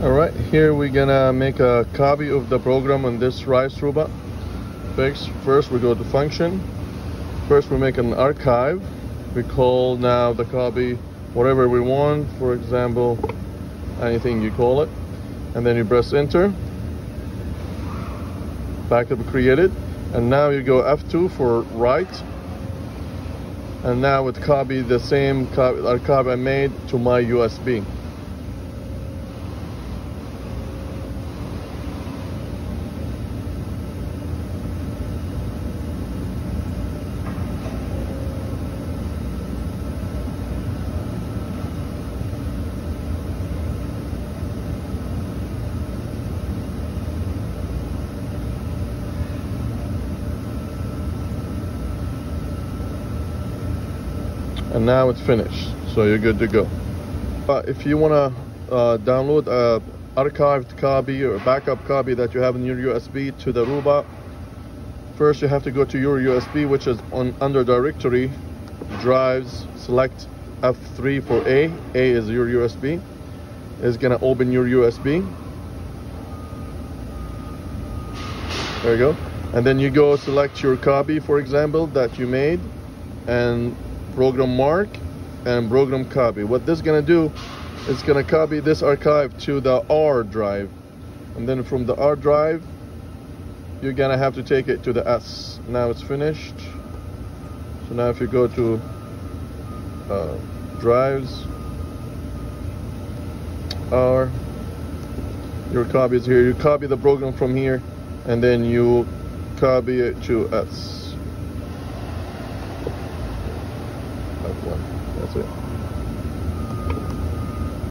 All right, here we're gonna make a copy of the program on this Reis robot. Fix. First, we go to function. First, we make an archive. We call now the copy whatever we want. For example, anything you call it, and then you press enter. Backup created, and now you go F2 for write. And now it copy the same copy, archive I made to my USB. And now it's finished so you're good to go. Uh, if you want to uh, download a archived copy or a backup copy that you have in your USB to the robot first you have to go to your USB which is on under directory drives select F3 for A A is your USB is gonna open your USB there you go. And then you go select your copy for example that you made and program mark and program copy. What this is gonna do is gonna copy this archive to the R drive. And then from the R drive you're gonna have to take it to the S. Now it's finished. So now if you go to uh, drives R your copy is here. You copy the program from here and then you copy it to S like one. That's it.